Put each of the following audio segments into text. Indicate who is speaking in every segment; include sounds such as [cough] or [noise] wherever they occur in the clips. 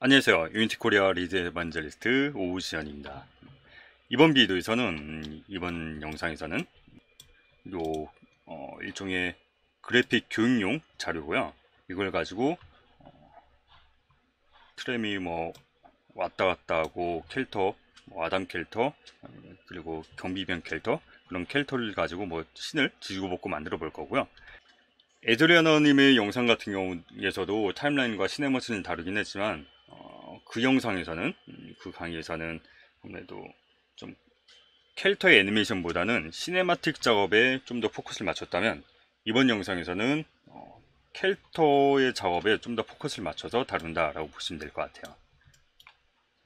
Speaker 1: 안녕하세요. 유니티 코리아 lead evangelist 오우시안입니다. 이번 비디오에서는 이번 영상에서는 요 어, 일종의 그래픽 교육용 자료고요. 이걸 가지고 어, 트램이 뭐 왔다 갔다 하고 캐릭터, 뭐 아담 캐릭터, 그리고 경비병 캐릭터 그런 캐릭터를 가지고 뭐 신을 지지고 볶고 만들어 볼 거고요. 에드리아너님의 영상 같은 경우에서도 timeline과 Cinemachine을 다루긴 했지만 어, 그 영상에서는 음, 그 강의에서는 아무래도 좀 캐릭터의 애니메이션보다는 cinematic 작업에 좀 더 포커스를 맞췄다면 이번 영상에서는 어, 캐릭터의 작업에 좀 더 포커스를 맞춰서 다룬다라고 보시면 될 것 같아요.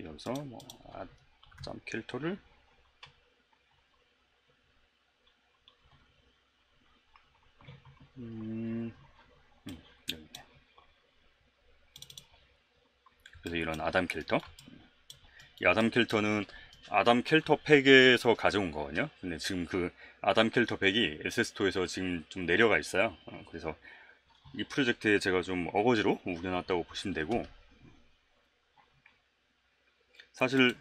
Speaker 1: 여기서 뭐 아, 점 캐릭터를 음, 음, 여기 있네. 그래서 이런 아담 캐릭터? 이 아담 캐릭터는 아담 캐릭터 팩에서 가져온 거거든요. 근데 지금 그 아담 캐릭터 팩이 SS2에서 지금 좀 내려가 있어요. 어, 그래서 이 프로젝트에 제가 좀 어거지로 우겨놨다고 보시면 되고 사실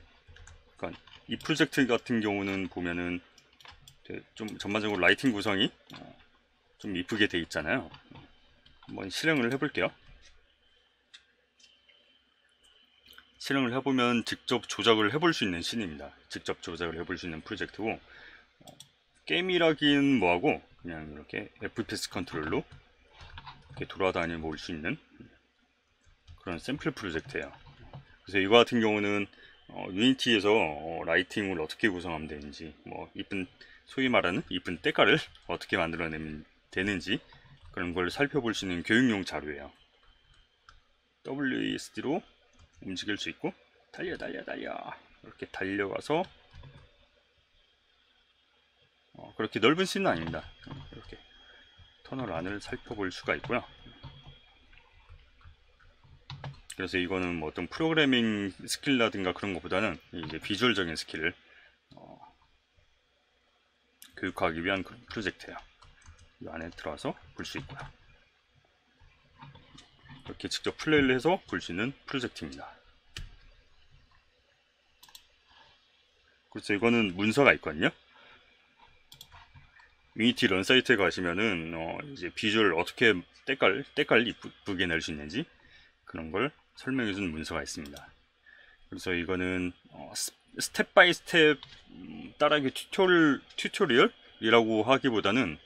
Speaker 1: 그러니까 이 프로젝트 같은 경우는 보면은 좀 전반적으로 lighting 구성이 어, 좀 이쁘게 돼 있잖아요. 한번 실행을 해볼게요 실행을 해보면 직접 조작을 해볼 수 있는 신입니다. 직접 조작을 해볼 수 있는 프로젝트고 어, 게임이라긴 뭐하고 그냥 이렇게 FPS 컨트롤로 이렇게 돌아다니 볼수 있는 그런 샘플 프로젝트예요. 그래서 이거 같은 경우는 어, 유니티에서 어, 라이팅을 어떻게 구성하면 되는지 뭐 이쁜 소위 말하는 이쁜 때깔을 [laughs] 어떻게 만들어내면 되는지 그런 걸 살펴볼 수 있는 교육용 자료예요. WASD로 움직일 수 있고 달려 달려 달려. 이렇게 달려가서 어, 그렇게 넓은 씬은 아닙니다. 이렇게 터널 안을 살펴볼 수가 있고요. 그래서 이거는 뭐 어떤 프로그래밍 스킬이라든가 그런 것보다는 이제 visual적인 스킬을 어, 교육하기 위한 그런 프로젝트예요. 이 안에 들어와서 볼 수 있고요 이렇게 직접 플레이를 해서 볼 수 있는 프로젝트입니다. 그래서 이거는 문서가 있거든요. 유니티 런 사이트에 가시면은 어 이제 비주얼 어떻게 때깔 때깔 이쁘게 낼 수 있는지 그런 걸 설명해 주는 문서가 있습니다. 그래서 이거는 어 step by step 따라하기 tutorial tutorial이라고 하기보다는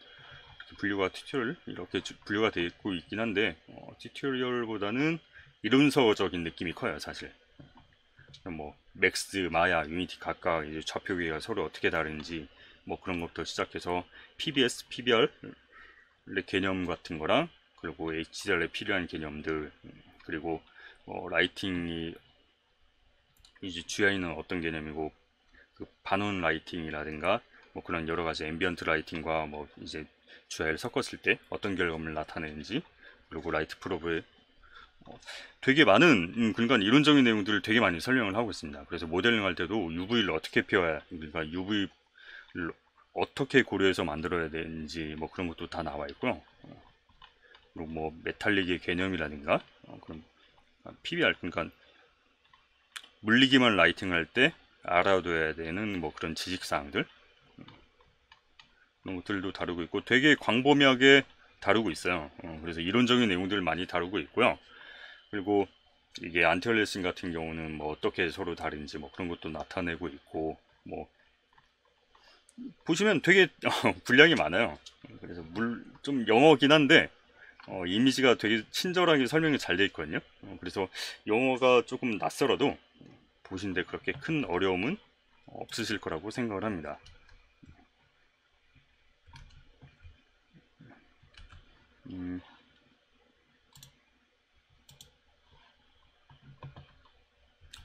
Speaker 1: 분류가 tutorial? 이렇게 분류가 되어 있고 있긴 한데 어, tutorial보다는 이론서적인 느낌이 커요 사실. 뭐 맥스, 마야, 유니티 각각 이제 좌표 기가 서로 어떻게 다른지 뭐 그런 것부터 시작해서 PBS, PBR 개념 같은 거랑 그리고 HDR에 필요한 개념들 그리고 뭐 lighting이 이제 GI는 어떤 개념이고 그 반원 lighting이라든가 뭐 그런 여러 가지 ambient lighting과 뭐 이제 조화를 섞었을 때 어떤 결과물을 나타내는지 그리고 light probe에 어, 되게 많은 음, 그러니까 이론적인 내용들을 되게 많이 설명을 하고 있습니다. 그래서 모델링 할 때도 UV를 어떻게 펴야 그러니까 UV를 어떻게 고려해서 만들어야 되는지 뭐 그런 것도 다 나와 있고요. 어, 그리고 뭐 메탈릭의 개념이라든가 어, 그런 PBR 그러니까 물리기만 라이팅을 할때 알아둬야 되는 뭐 그런 지식사항들 그런 것들도 다루고 있고 되게 광범위하게 다루고 있어요. 어, 그래서 이론적인 내용들을 많이 다루고 있고요. 그리고 이게 안티얼레싱 같은 경우는 뭐 어떻게 서로 다른지 뭐 그런 것도 나타내고 있고 뭐 보시면 되게 어, [laughs] 분량이 많아요. 그래서 물 좀 영어긴 한데 어, 이미지가 되게 친절하게 설명이 잘 되어 있거든요. 어, 그래서 영어가 조금 낯설어도 보시는데 그렇게 큰 어려움은 없으실 거라고 생각을 합니다. 음.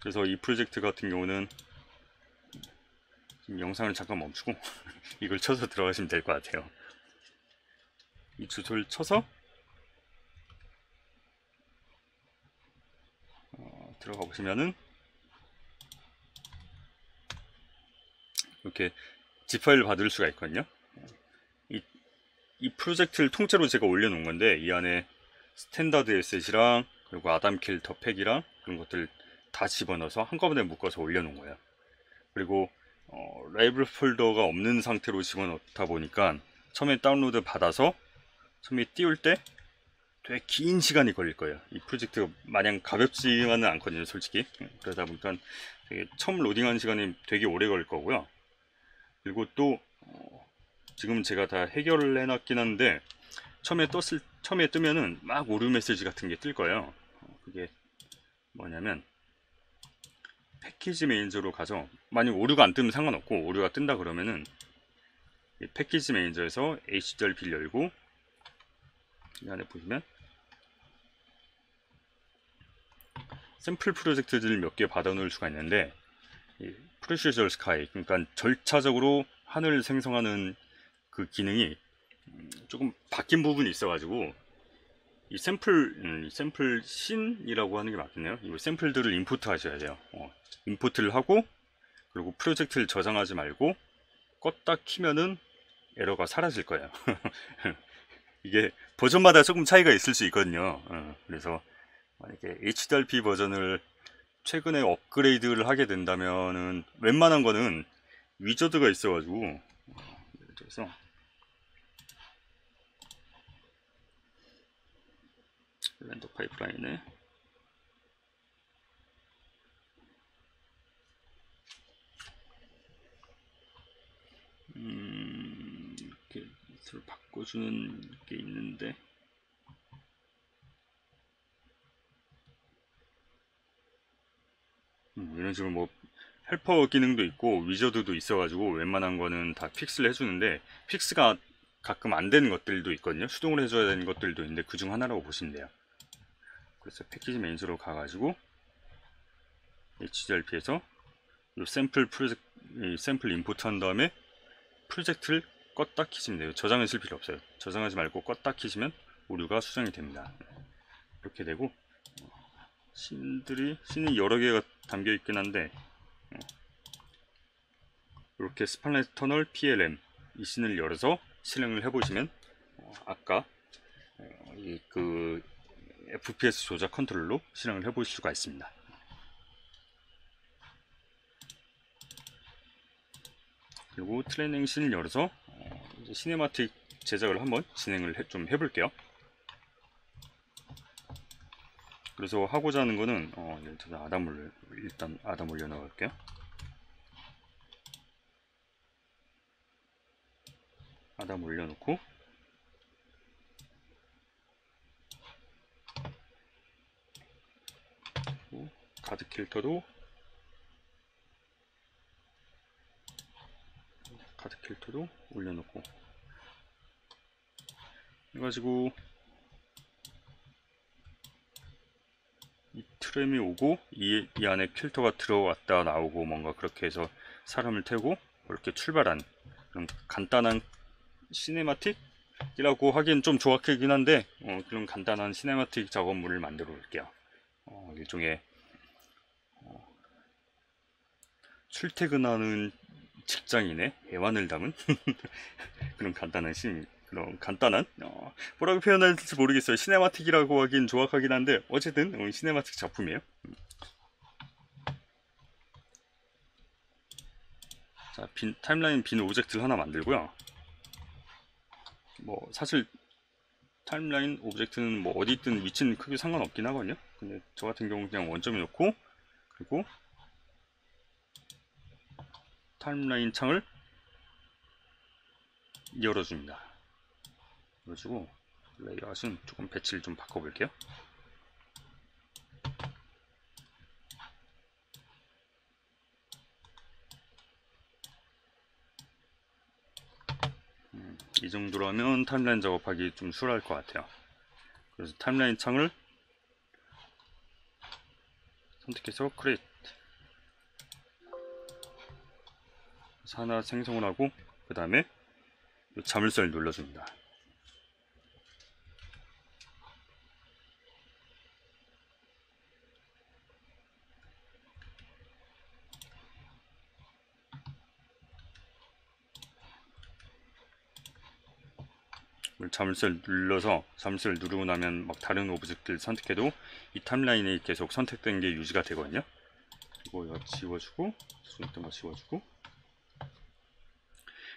Speaker 1: 그래서 이 프로젝트 같은 경우는 영상을 잠깐 멈추고 [laughs] 이걸 쳐서 들어가시면 될 것 같아요. 이 주소를 쳐서 어, 들어가 보시면은 이렇게 zip 파일을 받을 수가 있거든요. 이 프로젝트를 통째로 제가 올려놓은 건데 이 안에 standard asset이랑 그리고 아담 캐릭터 pack이랑 그런 것들 다 집어넣어서 한꺼번에 묶어서 올려놓은 거예요. 그리고 어, 라이브러리 폴더가 없는 상태로 집어넣다 보니까 처음에 다운로드 받아서 처음에 띄울 때 되게 긴 시간이 걸릴 거예요. 이 프로젝트가 마냥 가볍지만은 않거든요, 솔직히. 그러다 보니까 되게 처음 로딩하는 시간이 되게 오래 걸릴 거고요. 그리고 또 어, 지금 제가 다 해결을 해놨긴 한데 처음에 떴을 처음에 뜨면은 막 오류 메시지 같은 게 뜰 거예요. 어, 그게 뭐냐면 패키지 매니저로 가서 만약 오류가 안 뜨면 상관없고 오류가 뜬다 그러면은 패키지 매니저에서 HDRP를 열고 이 안에 보시면 샘플 프로젝트들을 몇개 받아 놓을 수가 있는데 procedural sky 그러니까 절차적으로 하늘 생성하는 그 기능이 조금 바뀐 부분이 있어가지고 이 샘플 음, 샘플 신이라고 하는 게 맞겠네요. 이 샘플들을 import 하셔야 돼요. 어, import를 하고 그리고 프로젝트를 저장하지 말고 껐다 키면은 에러가 사라질 거예요. [laughs] 이게 버전마다 조금 차이가 있을 수 있거든요. 어, 그래서 만약에 HDRP 버전을 최근에 업그레이드를 하게 된다면은 웬만한 거는 위저드가 있어가지고 들어서. 랜더 파이프라인에 음, 이렇게 밑을 바꿔주는 게 있는데. 음, 이런 식으로 뭐 helper 기능도 있고 wizard도 있어가지고 웬만한 거는 다 fix를 해주는데 fix가 가끔 안 되는 것들도 있거든요. 수동으로 해줘야 되는 것들도 있는데 그 중 하나라고 보시면 돼요. 그래서 package manager로 가가지고 HDRP에서 이 샘플 프로젝트 샘플 import 한 다음에 프로젝트를 껐다 키시면 돼요. 저장하실 필요 없어요. 저장하지 말고 껐다 키시면 오류가 수정이 됩니다. 이렇게 되고 신들이 신이 여러 개가 담겨 있긴 한데 이렇게 Spotlight Tunnel PLM 이 신을 열어서 실행을 해보시면 어, 아까 어, 이그 FPS 조작 컨트롤로 실행을 해보실 수가 있습니다. 그리고 트레이닝 씬을 열어서 어, cinematic 제작을 한번 진행을 해, 좀 해볼게요. 그래서 하고자 하는 거는 어, 예를 들어 아담을 일단 아담 올려놓을게요. 아담 올려놓고. guard 캐릭터도. guard 캐릭터도 올려놓고. 해가지고 이 tram이 오고 이, 이 안에 캐릭터가 들어왔다 나오고 뭔가 그렇게 해서 사람을 태우고 이렇게 출발한 그런 간단한 cinematic이라고 하기엔 좀 조악하긴 한데 어, 그런 간단한 cinematic 작업물을 만들어 볼게요. 어, 일종의 어, 출퇴근하는 직장인의 애환을 담은 [laughs] 그런 간단한 신 그런 간단한 어, 뭐라고 표현해야 될지 모르겠어요. cinematic이라고 하긴 조악하긴 한데 어쨌든 어, cinematic 작품이에요. 자 빈, timeline 빈 object를 하나 만들고요. 뭐 사실 timeline object는 뭐 어디 있든 위치는 크게 상관없긴 하거든요. 근데 저 같은 경우는 그냥 원점에 놓고 그리고 timeline 창을 열어줍니다 그래가지고 레이아웃은 조금 배치를 좀 바꿔볼게요. 음, 이 정도라면 timeline 작업하기 좀 수월할 것 같아요. 그래서 timeline 창을 선택해서 create 하나 생성을 하고 그 다음에 자물쇠를 눌러줍니다 자물쇠를 눌러서 자물쇠를 누르고 나면 막 다른 object를 선택해도 이 timeline이 계속 선택된 게 유지가 되거든요. 이거 지워주고 수정했던 거 지워주고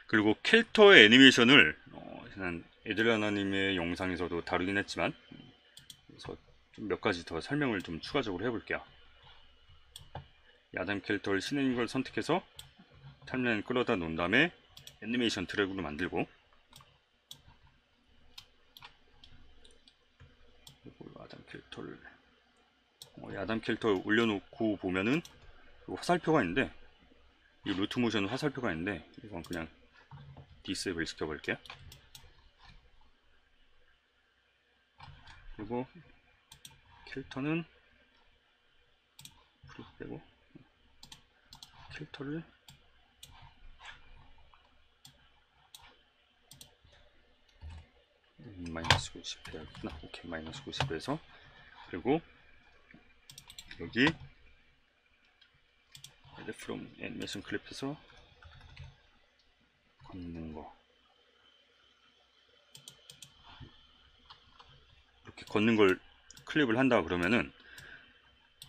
Speaker 1: 그리고 캐릭터의 애니메이션을 어, 에드라나님의 영상에서도 다루긴 했지만 그래서 좀 몇 가지 더 설명을 좀 추가적으로 해볼게요. 아담 캐릭터를 신인 걸 선택해서 timeline 끌어다 놓은 다음에 애니메이션 트랙으로 만들고 그리고 아담 캐릭터를 어, 아담 캐릭터 올려놓고 보면은 화살표가 있는데 이 root motion 화살표가 있는데 이건 그냥 disable 시켜볼게요. 그리고 캐릭터는 프로 빼고 캐릭터를 마이너스 90 해야겠구나. 오케이 마이너스 90에서 그리고 여기 add from? animation 클립에서 걷는 거. 이렇게 걷는 걸 클립을 한다 그러면은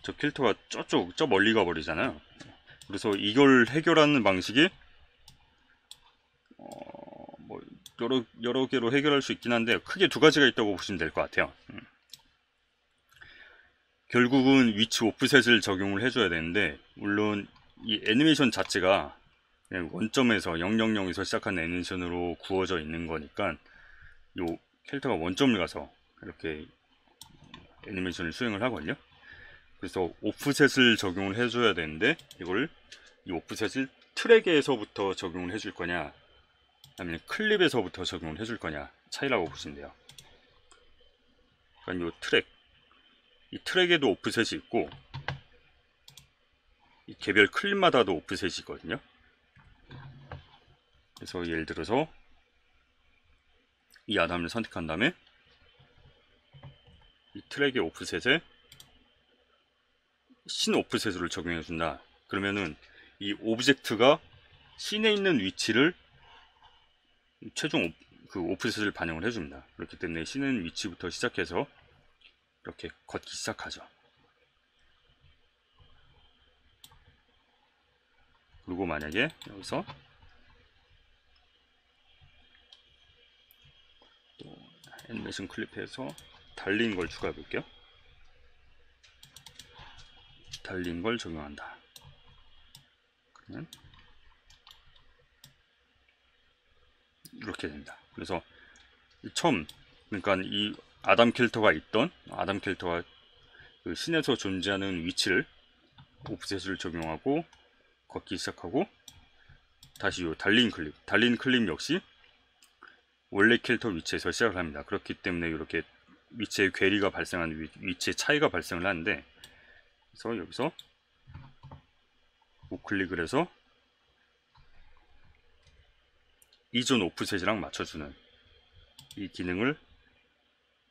Speaker 1: 저 캐릭터가 저쪽 저 멀리 가 버리잖아요. 그래서 이걸 해결하는 방식이 어, 뭐 여러 여러 개로 해결할 수 있긴 한데 크게 두 가지가 있다고 보시면 될 것 같아요 음. 결국은 위치 오프셋을 적용을 해줘야 되는데 물론 이 애니메이션 자체가 원점에서 000에서 시작한 애니메이션으로 구워져 있는 거니까 요 캐릭터가 원점을 가서 이렇게 애니메이션을 수행을 하거든요. 그래서 오프셋을 적용을 해줘야 되는데 이걸 이 오프셋을 트랙에서부터 적용을 해줄 거냐 아니면 클립에서부터 적용을 해줄 거냐 차이라고 보시면 돼요. 그러니까 이 트랙 이 트랙에도 오프셋이 있고 이 개별 클립마다도 오프셋이 있거든요. 그래서 예를 들어서 이 아담을 선택한 다음에 이 트랙의 offset에 scene offset을 적용해 준다. 그러면은 이 object가 scene에 있는 위치를 최종 그 offset을 반영을 해줍니다. 그렇기 때문에 신은 위치부터 시작해서 이렇게 걷기 시작하죠. 그리고 만약에 여기서 또 애니메이션 클립에서 달린 걸 추가해 볼게요. 달린 걸 적용한다. 그러면 이렇게 됩니다. 그래서 처음 그러니까 이 아담 캐릭터가 있던 아담 캐릭터가 그 신에서 존재하는 위치를 오프셋을 적용하고 걷기 시작하고 다시 요 달린 클립 달린 클립 역시 원래 캐릭터 위치에서 시작을 합니다. 그렇기 때문에 이렇게 위치의 괴리가 발생하는 위치의 차이가 발생을 하는데 그래서 여기서 우클릭을 해서 이전 오프셋이랑 맞춰주는 이 기능을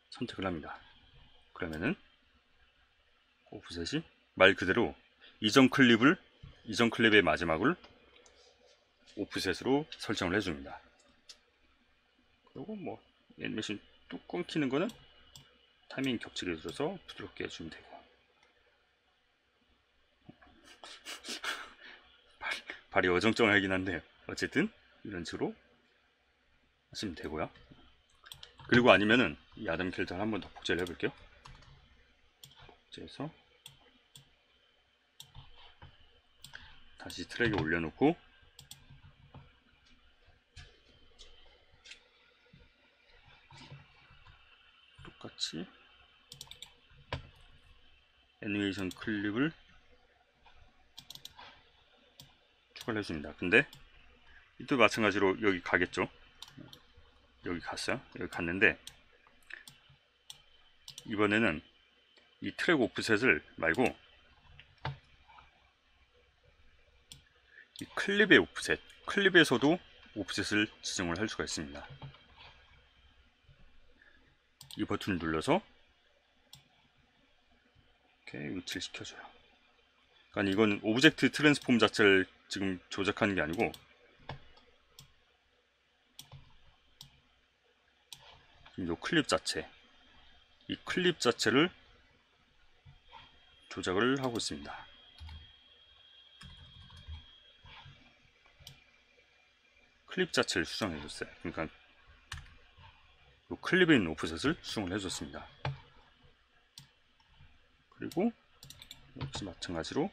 Speaker 1: 선택을 합니다. 그러면은 오프셋이 말 그대로 이전 클립을 이전 클립의 마지막을 오프셋으로 설정을 해줍니다. 그리고 뭐 애니메이션 뚝 끊기는 거는 타이밍 겹치게 해줘서 부드럽게 해주면 되고 [laughs] 발, 발이 어정쩡하긴 한데 어쨌든 이런 식으로 하시면 되고요. 그리고 아니면은 이 아담 캐릭터를 한 번 더 복제를 해볼게요. 복제해서 다시 트랙에 올려놓고 똑같이 애니메이션 클립을 추가를 해줍니다. 근데 이도 마찬가지로 여기 가겠죠. 여기 갔어요. 여기 갔는데 이번에는 이 트랙 오프셋을 말고 이 클립의 오프셋, 클립에서도 오프셋을 지정을 할 수가 있습니다. 이 버튼을 눌러서 이렇게 위치를 시켜줘요. 그러니까 이건 object transform 자체를 지금 조작하는 게 아니고 이 클립 자체 이 클립 자체를 조작을 하고 있습니다. 클립 자체를 수정해 줬어요. 그러니까 이 클립에 있는 오프셋을 수정을 해 줬습니다. 그리고 역시 마찬가지로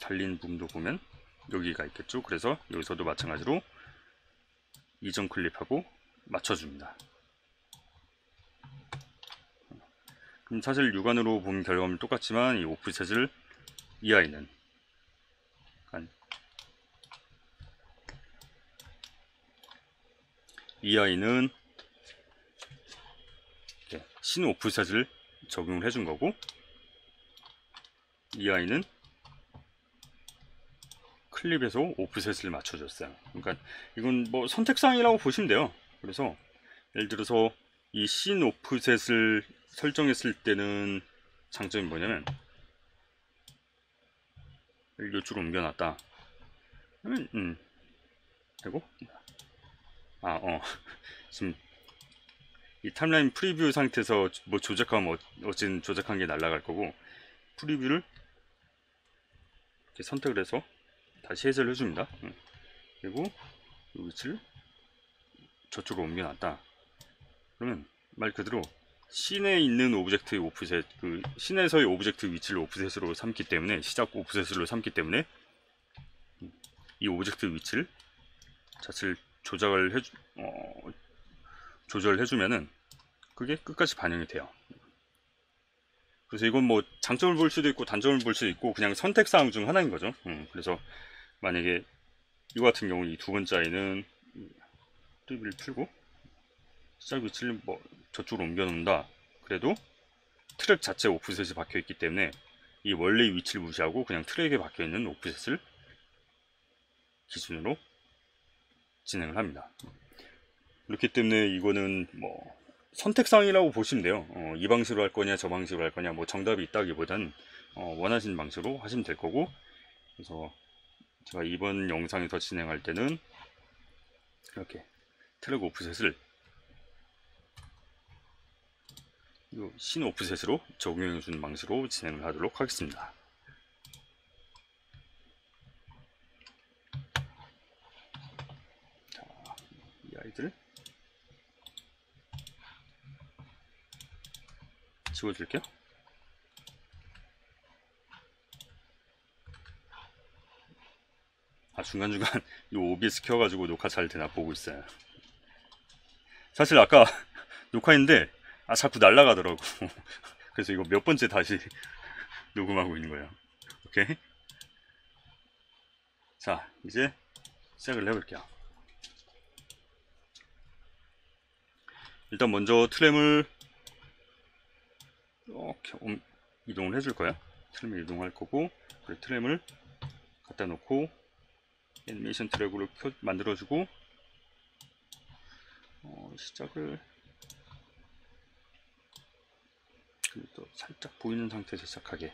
Speaker 1: 달린 부분도 보면 여기가 있겠죠. 그래서 여기서도 마찬가지로 이전 클립하고 맞춰줍니다. 그럼 사실 육안으로 본 결과물 똑같지만 이 오프셋을 이 아이는 이 아이는 신 오프셋을 적용을 해준 거고 이 아이는 클립에서 오프셋을 맞춰줬어요. 그러니까 이건 뭐 선택사항이라고 보시면 돼요. 그래서 예를 들어서 이신 오프셋을 설정했을 때는 장점이 뭐냐면 이쪽으로 옮겨놨다. 그러면 음 되고 아 어 [laughs] 지금 이 timeline preview 상태에서 뭐 조작하면 어, 어쨌든 조작한 게 날아갈 거고 preview를 이렇게 선택을 해서 다시 해제를 해줍니다. 음. 그리고 이 위치를 저쪽으로 옮겨놨다. 그러면 말 그대로 씬에 있는 오브젝트의 오프셋, 그 씬에서의 오브젝트 위치를 오프셋으로 삼기 때문에 시작 offset으로 삼기 때문에 이 object 위치를 자체를 조작을 해주, 어, 조절을 해주면은 그게 끝까지 반영이 돼요. 그래서 이건 뭐 장점을 볼 수도 있고 단점을 볼 수도 있고 그냥 선택사항 중 하나인 거죠. 음, 그래서 만약에 이거 같은 경우 이 두 번째 아이는 preview를 풀고 시작 위치를 뭐 저쪽으로 옮겨 놓는다. 그래도 트랙 자체 offset이 박혀 있기 때문에 이 원래 위치를 무시하고 그냥 트랙에 박혀 있는 offset을 기준으로 진행을 합니다. 그렇기 때문에 이거는 뭐 선택사항이라고 보시면 돼요. 어, 이 방식으로 할 거냐, 저 방식으로 할 거냐, 뭐 정답이 있다기보단 어, 원하시는 방식으로 하시면 될 거고. 그래서 제가 이번 영상에서 진행할 때는 이렇게 트랙 오프셋을 신 오프셋으로 적용해 주는 방식으로 진행을 하도록 하겠습니다. 자, 이 아이들 지워줄게요. 아 중간중간 이 OBS 켜가지고 녹화 잘 되나 보고 있어요. 사실 아까 [laughs] 녹화했는데 아 자꾸 날아가더라고. [laughs] 그래서 이거 몇 번째 다시 [laughs] 녹음하고 있는 거예요. 오케이. 자 이제 시작을 해볼게요. 일단 먼저 트램을 이렇게 옮- 이동을 해줄 거야. 트램을 이동할 거고 트램을 갖다 놓고 애니메이션 트랙으로 켜, 만들어주고 어, 시작을 또 살짝 보이는 상태에서 시작하게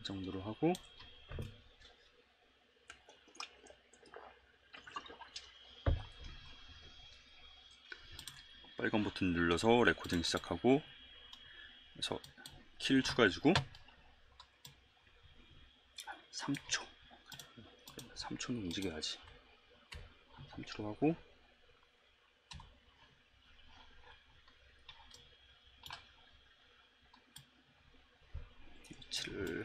Speaker 1: 이 정도로 하고 빨간 버튼 눌러서 recording 시작하고 그래서 키를 추가해주고 3초 3초는 움직여야지 3초로 하고. 위치를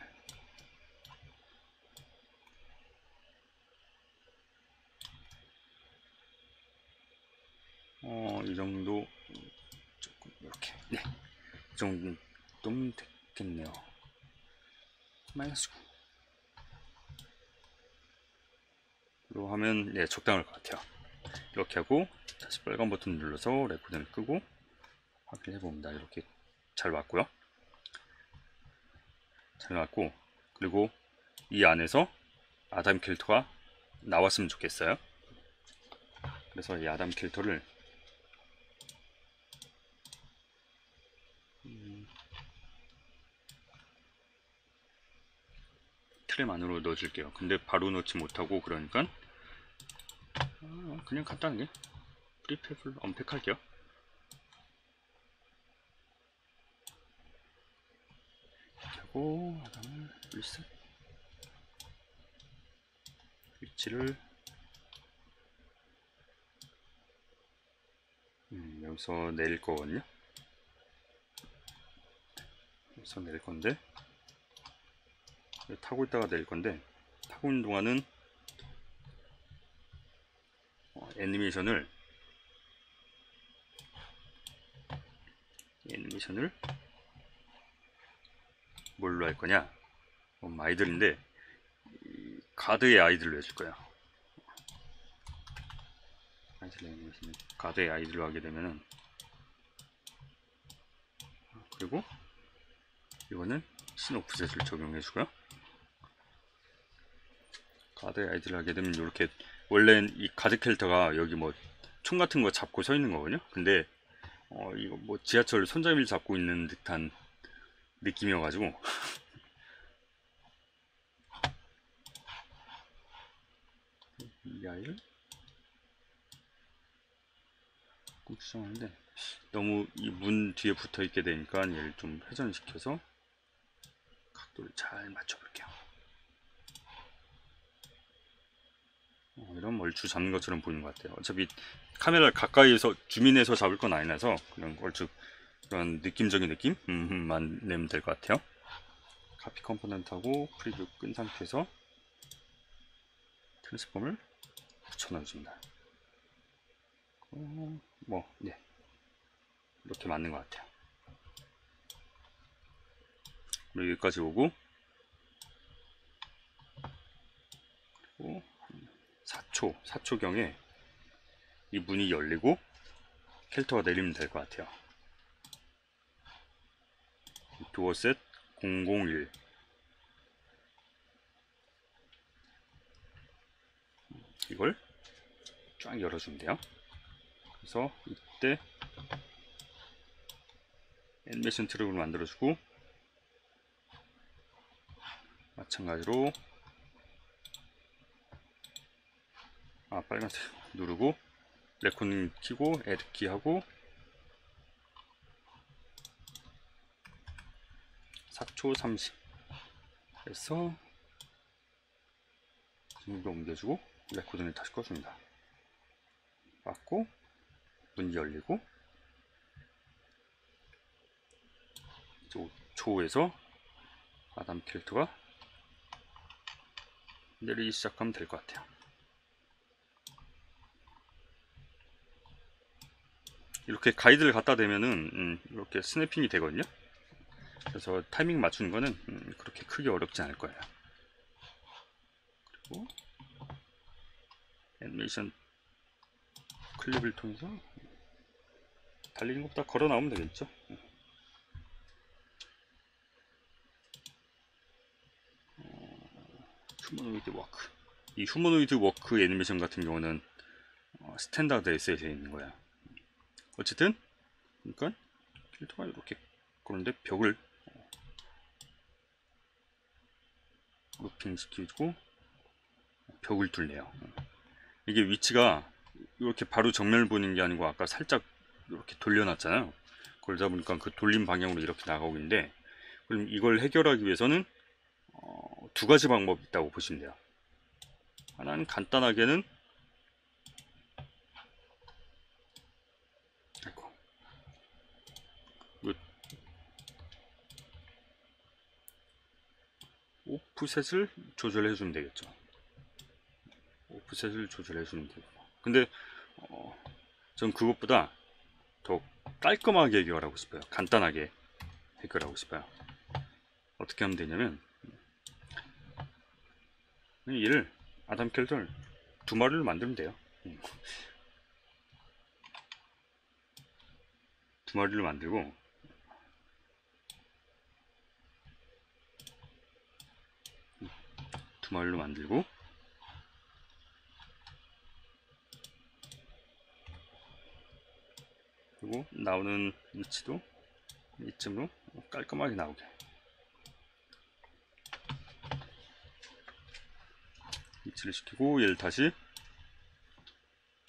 Speaker 1: 어, 이 정도. 조금 이렇게. 네, 이 정도면 됐겠네요. 마이너스 9. 로 하면 네, 적당할 것 같아요. 이렇게 하고 다시 빨간 버튼 눌러서 레코딩을 끄고 확인해 봅니다. 이렇게 잘 왔고요. 잘 왔고 그리고 이 안에서 아담 킬터가 나왔으면 좋겠어요. 그래서 이 아담 킬터를 음, 트램 안으로 넣어줄게요. 근데 바로 넣지 못하고 그러니까 아, 그냥 간단하게 프리팩을 언팩할게요. 하고 하단을 리셋 위치를 음, 여기서 내릴 거거든요. 여기서 내릴 건데 타고 있다가 내릴 건데 타고 있는 동안은 어, 애니메이션을 애니메이션을 뭘로 할 거냐? 음, 아이들인데 이 가드의 아이들로 해줄 거야. 가드의 아이들로 하게 되면은 그리고 이거는 신 오프셋을 적용해 주고요. 가드의 아이들을 하게 되면 이렇게 원래는 이 가드 캐릭터가 여기 뭐 총 같은 거 잡고 서 있는 거거든요. 근데 어 이거 뭐 지하철 손잡이를 잡고 있는 듯한 느낌이어가지고. [laughs] 이 아이를? 꼭 수정하는데. 너무 이 문 뒤에 붙어 있게 되니까 얘를 좀 회전시켜서 각도를 잘 맞춰 볼게요 이런 얼추 잡는 것처럼 보이는 것 같아요 어차피 카메라 가까이에서 zoom in해서 잡을 건 아니라서 그냥 얼추 그런 느낌적인 느낌만 내면 될 것 같아요 copy component하고 preview 끈 상태에서 transform을 붙여 넣어줍니다 어, 뭐, 네. 이렇게 맞는 것 같아요. 그리고 여기까지 오고, 그리고 4초, 4초경에 이 문이 열리고 캐릭터가 내리면 될 것 같아요. 도어셋 001 이걸 쫙 열어주면 돼요. 그래서 이때 애니메이션 트랙을 만들어주고 마찬가지로 아 빨간색 누르고 recording 키고 add key 하고 4초 30 해서 지금도 옮겨주고 recording을 다시 꺼줍니다. 맞고 문이 열리고 이제 5초에서 아담 캐릭터가 내리기 시작하면 될 것 같아요 이렇게 가이드를 갖다 대면은 음, 이렇게 스냅핑이 되거든요. 그래서 타이밍 맞추는 거는 음, 그렇게 크게 어렵지 않을 거예요. 그리고 애니메이션 클립을 통해서 달리는 것보다 걸어 나오면 되겠죠? 어, humanoid walk. 이 humanoid walk 애니메이션 같은 경우는 어, 스탠다드 S에 있는 거야 어쨌든 그러니까 필터가 이렇게 그런데 벽을 looping 시키고 벽을 뚫네요. 이게 위치가 이렇게 바로 정면을 보는 게 아니고 아까 살짝 이렇게 돌려놨잖아요. 그러다 보니까 그 돌림 방향으로 이렇게 나가고 있는데 그럼 이걸 해결하기 위해서는 어, 두 가지 방법이 있다고 보시면 돼요. 하나는 간단하게는 아이고. 그 오프셋을 조절해 주면 되겠죠. 오프셋을 조절해 주면 되고. 근데 어, 전 그것보다 더 깔끔하게 해결하고 싶어요. 간단하게 해결하고 싶어요. 어떻게 하면 되냐면 얘를 아담 캐릭터를 두 마리를 만들면 돼요. 두 마리를 만들고 두 마리로 만들고 그리고 나오는 위치도 이쯤으로 깔끔하게 나오게 위치를 시키고 얘를 다시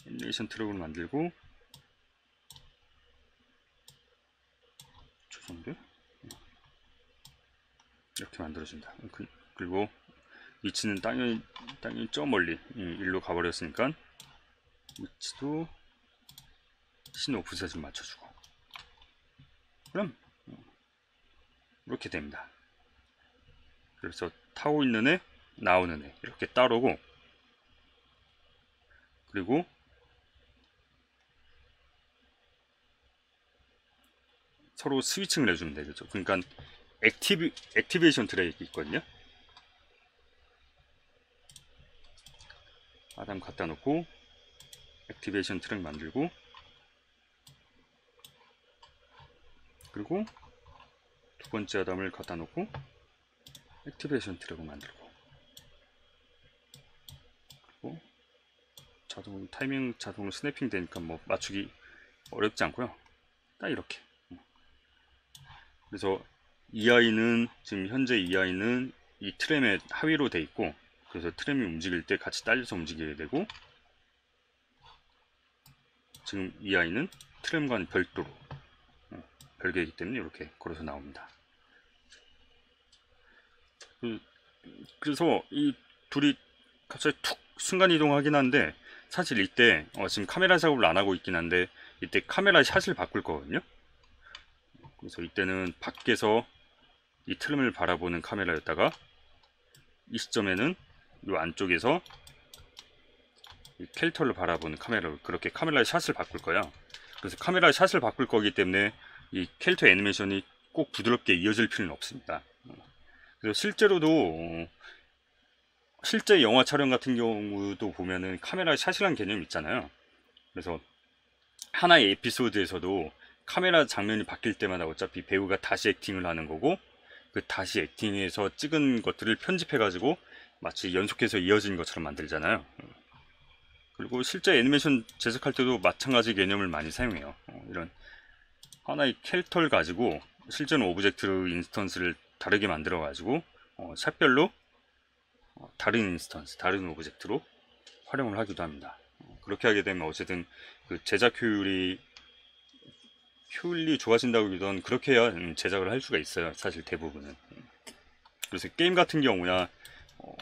Speaker 1: 애니메이션 트랙으로 만들고 저 정도? 이렇게 만들어준다. 그, 그리고 위치는 당연히 당연히 저 멀리 일로 가버렸으니까 위치도 신 오프셋을 맞춰주고 그럼 이렇게 됩니다. 그래서 타고 있는 애, 나오는 애 이렇게 따르고 그리고 서로 switching을 해주면 되겠죠. 그러니까 activi, activation 트랙이 있거든요. 아담 갖다 놓고 activation 트랙 만들고 그리고 두 번째 아담을 갖다 놓고 activation 트랙을 만들고 그리고 자동 타이밍 자동으로 snapping 되니까 뭐 맞추기 어렵지 않고요. 딱 이렇게. 그래서 이 아이는 지금 현재 이 아이는 이 트램의 하위로 돼 있고 그래서 트램이 움직일 때 같이 딸려서 움직이게 되고 지금 이 아이는 트램과는 별도로 어, 별개이기 때문에 이렇게 걸어서 나옵니다. 그, 그래서 이 둘이 갑자기 툭 순간 이동하긴 한데 사실 이때 어, 지금 카메라 작업을 안 하고 있긴 한데 이때 카메라 샷을 바꿀 거거든요. 그래서 이때는 밖에서 이 트림을 바라보는 카메라였다가 이 시점에는 이 안쪽에서 이 캐릭터를 바라보는 카메라로 그렇게 카메라 샷을 바꿀 거야. 그래서 카메라 샷을 바꿀 거기 때문에 이 캐릭터 애니메이션이 꼭 부드럽게 이어질 필요는 없습니다. 그래서 실제로도 실제 영화 촬영 같은 경우도 보면은 카메라 샷이라는 개념이 있잖아요. 그래서 하나의 에피소드에서도 카메라 장면이 바뀔 때마다 어차피 배우가 다시 acting을 하는 거고 그 다시 acting해서 찍은 것들을 편집해 가지고 마치 연속해서 이어진 것처럼 만들잖아요 그리고 실제 애니메이션 제작할 때도 마찬가지 개념을 많이 사용해요 어, 이런 하나의 캐릭터를 가지고 실제는 object instance를 다르게 만들어 가지고 어, 샷별로 어, 다른 instance 다른 object로 활용을 하기도 합니다 어, 그렇게 하게 되면 어쨌든 그 제작 효율이 효율이 좋아진다고 하던 그렇게 해야 음, 제작을 할 수가 있어요. 사실 대부분은. 그래서 게임 같은 경우야 어,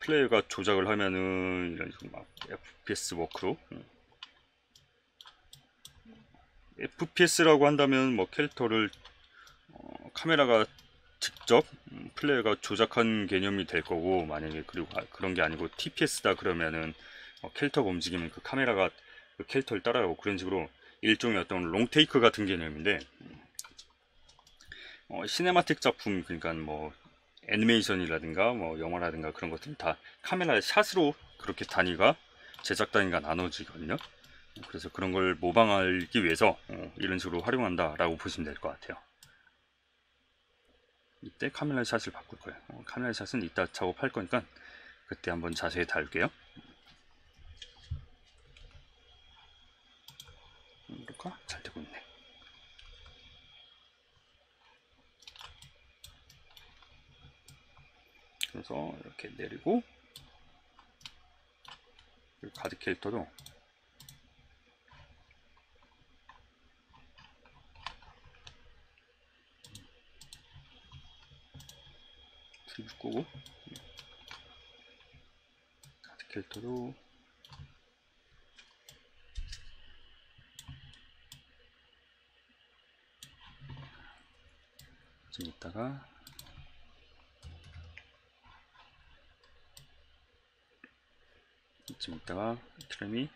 Speaker 1: 플레이어가 조작을 하면은 이런 막 FPS 워크로? 음. FPS라고 한다면 뭐 캐릭터를 어, 카메라가 직접 음, 플레이어가 조작한 개념이 될 거고 만약에 그리고 아, 그런 게 아니고 TPS다 그러면은 어, 캐릭터가 움직이면 그 카메라가 그 캐릭터를 따라가고 그런 식으로 일종의 어떤 롱테이크 같은 개념인데 어, 시네마틱 작품 그러니까 뭐 애니메이션이라든가 뭐 영화라든가 그런 것들은 다 카메라 샷으로 그렇게 단위가 제작 단위가 나눠지거든요. 그래서 그런 걸 모방하기 위해서 어, 이런 식으로 활용한다라고 보시면 될 것 같아요. 이때 카메라 샷을 바꿀 거예요. 어, 카메라 샷은 이따 작업할 거니까 그때 한번 자세히 다룰게요. 이렇게 잘 되고 있네. 그래서 이렇게 내리고 가드 캐릭터도. TV 끄고. 가드 캐릭터도. 좀 있다가 좀 있다가 트램이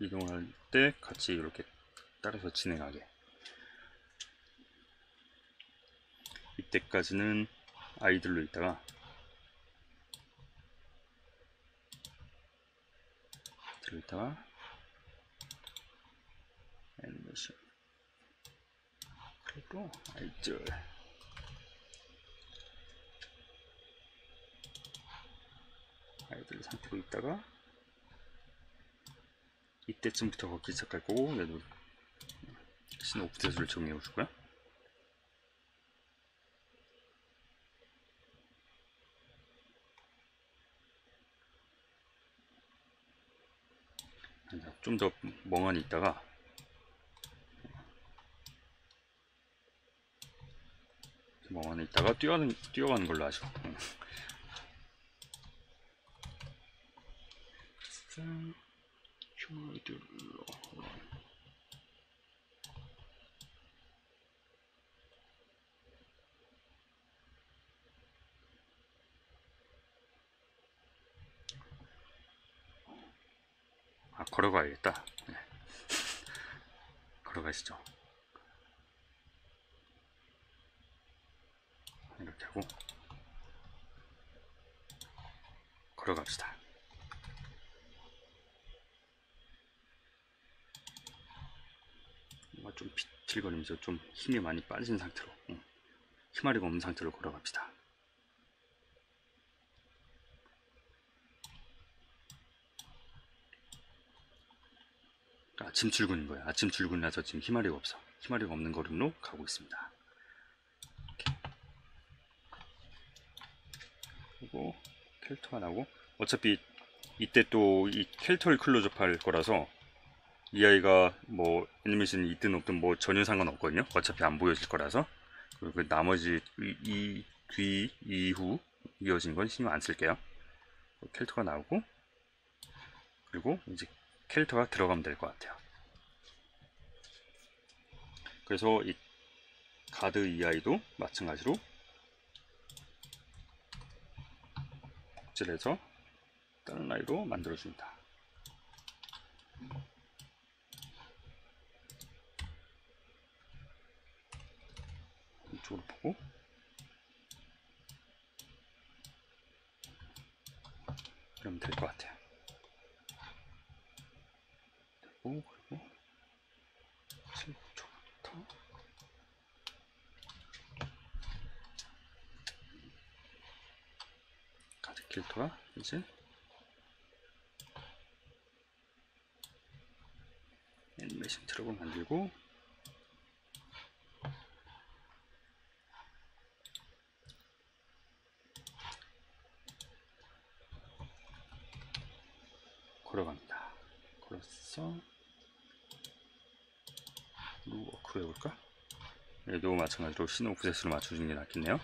Speaker 1: 이동할 때 같이 이렇게 따라서 진행하게. 이때까지는 아이들로 있다가 들어있다가 애니메이션 그리고 아이들 아이들 상태로 있다가 이때쯤부터 걷기 시작할 거고 얘도 신호 오프셋을 정리해 줄 거야. 좀 더 멍하니 있다가 멍하니 있다가 뛰어가는, 뛰어가는 걸로 하죠 아 걸어가야겠다. 네. [laughs] 걸어가시죠. 이렇게 하고 걸어갑시다. 뭔가 좀 비틀거리면서 좀 힘이 많이 빠진 상태로 응. 힘아리가 없는 상태로 걸어갑시다. 아침 출근인 거야. 아침 출근이라서 지금 힘아리가 없어. 힘아리가 없는 걸음로 가고 있습니다. 그리고 캐릭터가 나오고 어차피 이때 또이 캐릭터를 클로즈업 할 거라서 이 아이가 뭐 애니메이션이 있든 없든 뭐 전혀 상관없거든요. 어차피 안 보여질 거라서 그리고 그 나머지 이, 이뒤 이후 이어진 건 신경 안 쓸게요. 캐릭터가 나오고 그리고 이제 캐릭터가 들어가면 될 것 같아요. 그래서 이 가드 이 아이도 마찬가지로 복제해서 다른 아이로 만들어줍니다. 이쪽으로 보고. 그러면 될 것 같아요. 되고 그리고 7초부터. 가드 캐릭터가 이제. 애니메이션 트럭을 만들고 걸어갑니다. 걸었어. 루워크 해볼까? 얘도 마찬가지로 신호 구세수를 맞춰주는 게 낫겠네요.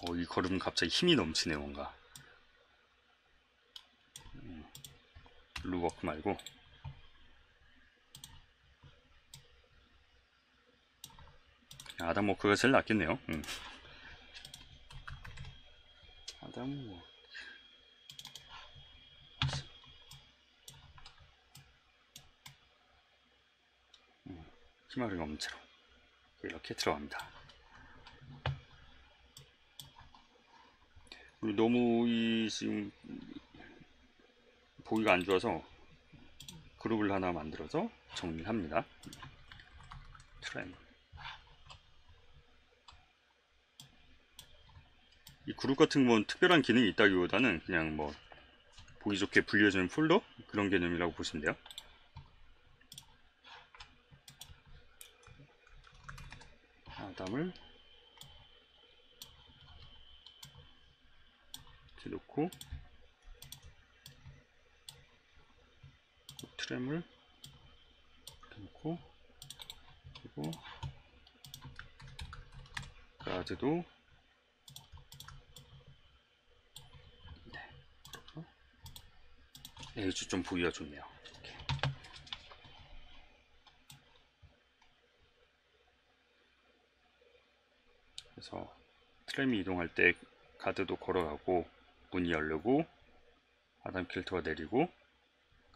Speaker 1: 어, 이 걸음 갑자기 힘이 넘치네 뭔가. 음, 루워크 말고 아담워크가 제일 낫겠네요. 음. 음, 희마를 없는 채로 이렇게 들어갑니다. 그리고 너무 이 지금 보기가 안 좋아서 그룹을 하나 만들어서 정리합니다. 이 그룹 같은 건 특별한 기능이 있다기보다는 그냥 뭐 보기 좋게 분리해주는 폴더 그런 개념이라고 보시면 돼요. 아담을 이렇게 놓고 트램을 놓고 그리고 가드도 에이즈 좀 보기가 좋네요. 이렇게. 그래서 트램이 이동할 때 가드도 걸어가고 문이 열리고 아담 킬터가 내리고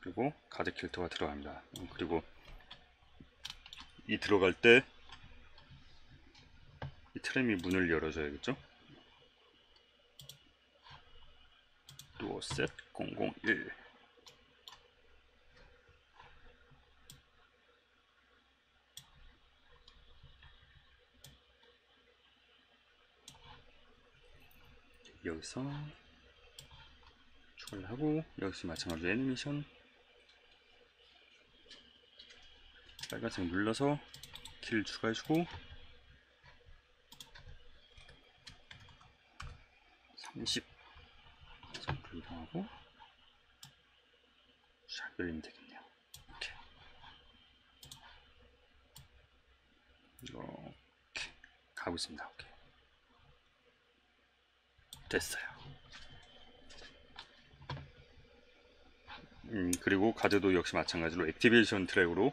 Speaker 1: 그리고 가드 킬터가 들어갑니다. 음, 그리고 이 들어갈 때 이 트램이 문을 열어줘야겠죠? 도어셋 001 여기서 추가를 하고 여기서 마찬가지로 애니메이션 빨간색 눌러서 길 추가해주고 10 정도 이동하고 자 열리면 되겠네요. 이렇게 이렇게 가고 있습니다. 오케이. 됐어요. 음, 그리고 가드도 역시 마찬가지로 액티베이션 트랙으로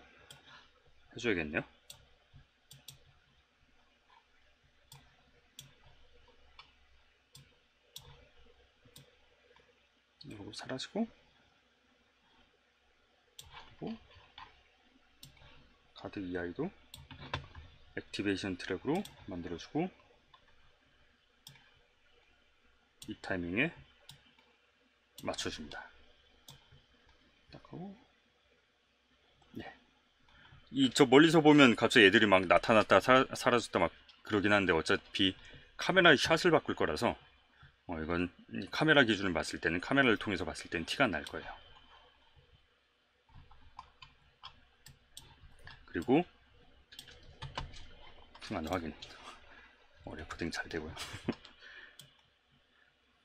Speaker 1: 해줘야겠네요. 이거 사라지고 그리고 가드 AI도 activation 트랙으로 만들어주고 이 타이밍에 맞춰줍니다. 딱 하고 네. 이 저 멀리서 보면 갑자기 애들이 막 나타났다 사, 사라졌다 막 그러긴 한데 어차피 카메라 샷을 바꿀 거라서 어, 이건 이 카메라 기준을 봤을 때는 카메라를 통해서 봤을 때는 티가 안날 거예요. 그리고 순간 확인. 어, 레코딩 잘 되고요. [laughs]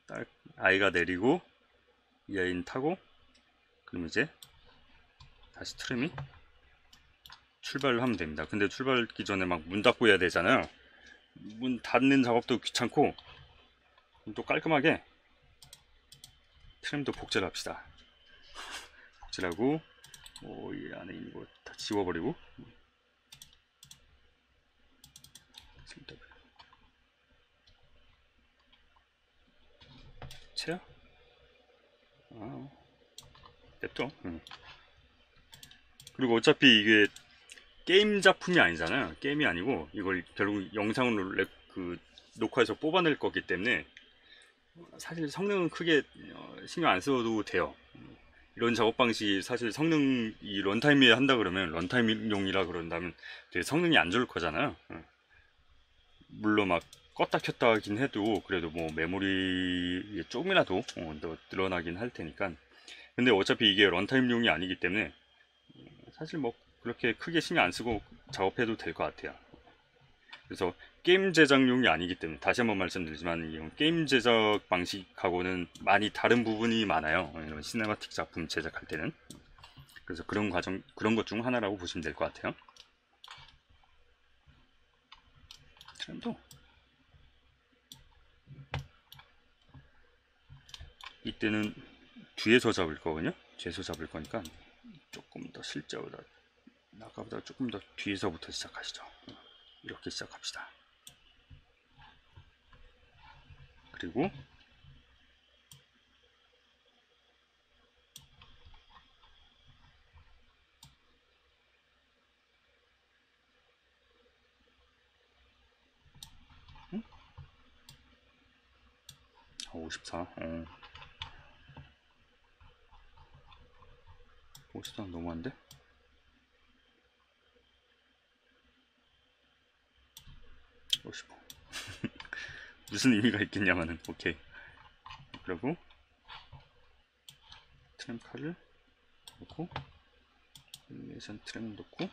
Speaker 1: 딱 아이가 내리고 이 아이는 타고 그럼 이제 다시 트램이 출발을 하면 됩니다. 근데 출발하기 전에 막 문 닫고 해야 되잖아요. 문 닫는 작업도 귀찮고 또 깔끔하게 트림도 복제를 합시다. [laughs] 복제하고 어, 이 안에 있는 거 다 지워버리고 체어? 아, 냅둬. 응. 그리고 어차피 이게 게임 작품이 아니잖아요. 게임이 아니고 이걸 결국 영상으로 렉, 그 녹화해서 뽑아낼 거기 때문에 사실 성능은 크게 어, 신경 안 써도 돼요. 이런 작업 방식이 사실 성능 이 런타임에 한다 그러면 런타임용이라 그런다면 되게 성능이 안 좋을 거잖아요. 응. 물론 막 껐다 켰다 하긴 해도 그래도 뭐 메모리 조금이라도 어, 더 늘어나긴 할 테니까. 근데 어차피 이게 런타임용이 아니기 때문에 사실 뭐 그렇게 크게 신경 안 쓰고 작업해도 될 것 같아요. 그래서 게임 제작용이 아니기 때문에 다시 한번 말씀드리지만 이 게임 제작 방식하고는 많이 다른 부분이 많아요. 이런 시네마틱 작품 제작할 때는. 그래서 그런 과정 그런 것 중 하나라고 보시면 될 것 같아요. 트램도 이때는 뒤에서 잡을 거거든요. 뒤에서 잡을 거니까 조금 더 실제보다 아까보다 조금 더 뒤에서부터 시작하시죠. 이렇게 시작합시다. 그리고 응? 54. 어. 50단 너무한데? 오십오 [laughs] 무슨 의미가 있겠냐마는 오케이 그리고 트램 칼을 놓고 애니메이션 트램 놓고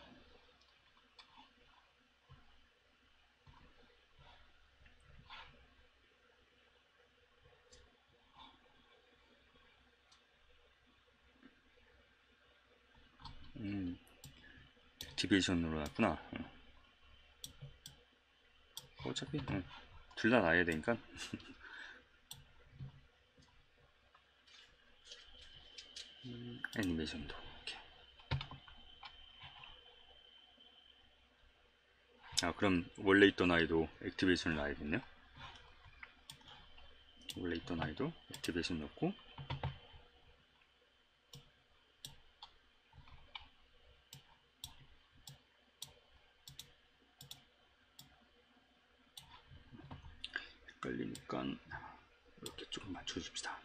Speaker 1: 음, 액티베이션으로 놨구나. 응. 어차피 응. 둘다 놔야 되니까. 음, [laughs] 애니메이션도 이렇게. 아 그럼 원래 있던 아이도 액티베이션을 놔야겠네요. 원래 있던 아이도 액티베이션 넣고 헷갈리니까 이렇게 조금 맞춰줍시다.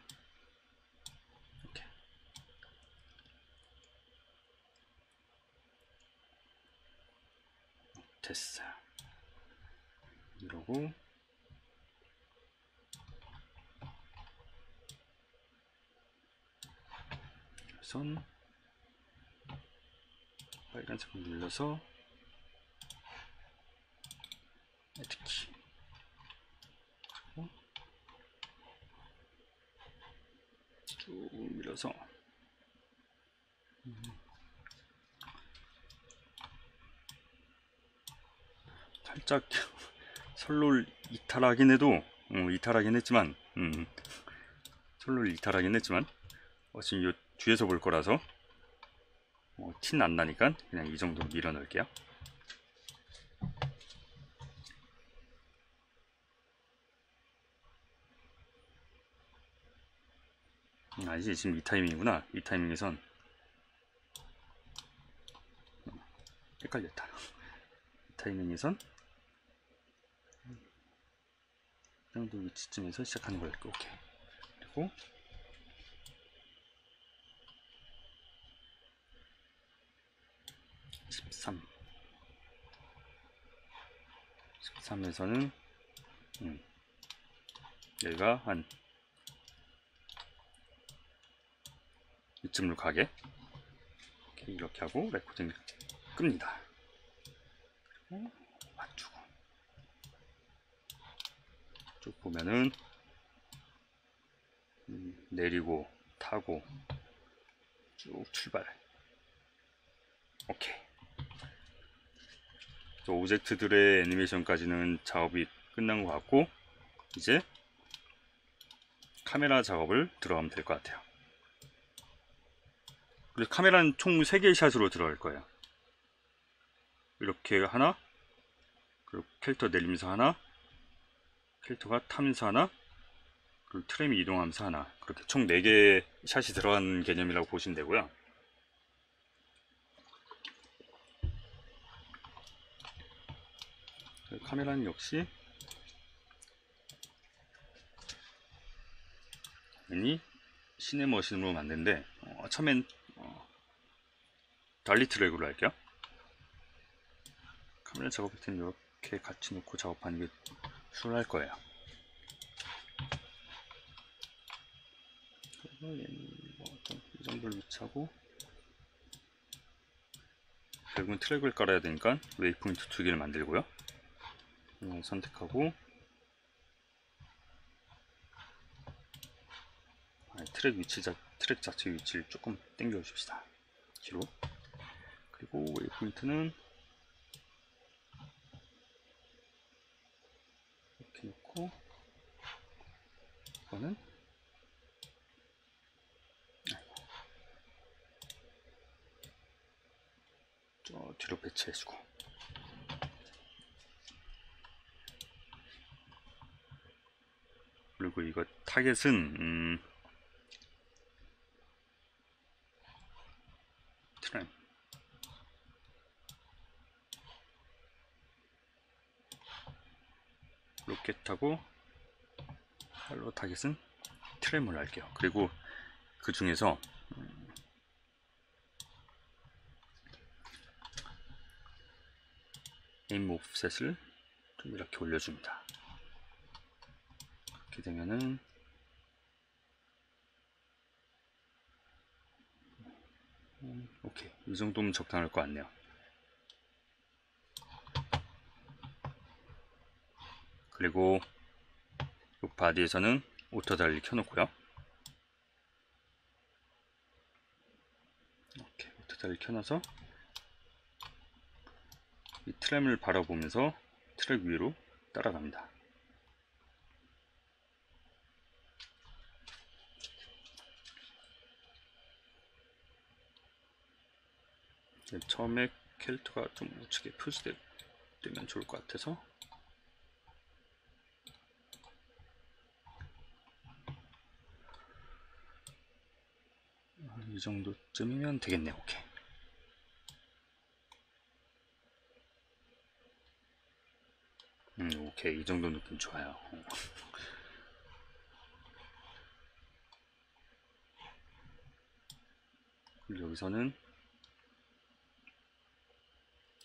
Speaker 1: 이렇게. 됐어. 이러고 선 빨간색 눌러서 에드 쭉 밀어서. 살짝 [laughs] 설롤 이탈하긴 해도 어, 이탈하긴 했지만 음, 설롤 이탈하긴 했지만 어, 지금 요 뒤에서 볼 거라서 어, 티는 안 나니까 그냥 이 정도 밀어 넣을게요 아니지? 지금 이 타이밍이구나. 이 타이밍에선. 음, 헷갈렸다. 이 타이밍에선 이 정도 위치쯤에서 시작하는 걸 오케이. 그리고 십삼. 13에서는 음, 여기가 한 이쯤으로 가게. 이렇게, 하고 레코딩 끕니다. 맞추고 쭉 보면은 음, 내리고 타고 쭉 출발 오케이. 저 오젝트들의 애니메이션까지는 작업이 끝난 것 같고 이제 카메라 작업을 들어가면 될 것 같아요 카메라는 총 3개의 샷으로 들어갈 거예요. 이렇게 하나 그리고 캐릭터 내리면서 하나 캐릭터가 타면서 하나 그리고 트램이 이동하면서 하나. 그렇게 총 4개의 샷이 들어간 개념이라고 보시면 되고요. 카메라는 역시 이 시네머신으로 만든데 어, 처음엔 어, 달리 트랙으로 할게요. 카메라 작업할 때는 이렇게 같이 놓고 작업하는 게 수월할 거예요. 이 정도를 위치하고 결국은 트랙을 깔아야 되니까 waypoint 두 개를 만들고요. 선택하고 트랙 위치 자, 트랙 자체 위치를 조금 당겨 줍시다. 뒤로. 그리고 waypoint는 이렇게 놓고 이거는 저 뒤로 배치해주고. 그리고 이거 타겟은 음, 트램 로켓하고 할로 타겟은 트램을 할게요. 그리고 그 중에서 음, 에임 오프셋을 좀 이렇게 올려줍니다. 이렇게 되면은 음, 오케이. 이 정도면 적당할 것 같네요 그리고 이 바디에서는 auto dolly 켜놓고요. 이렇게 auto dolly 켜놔서 이 트램을 바라보면서 트랙 위로 따라갑니다. 처음에 캐릭터가 좀 우측에 표시되면 좋을 것 같아서 이 정도쯤이면 되겠네 오케이. 음 오케이. 이 정도 느낌 좋아요. 여기서는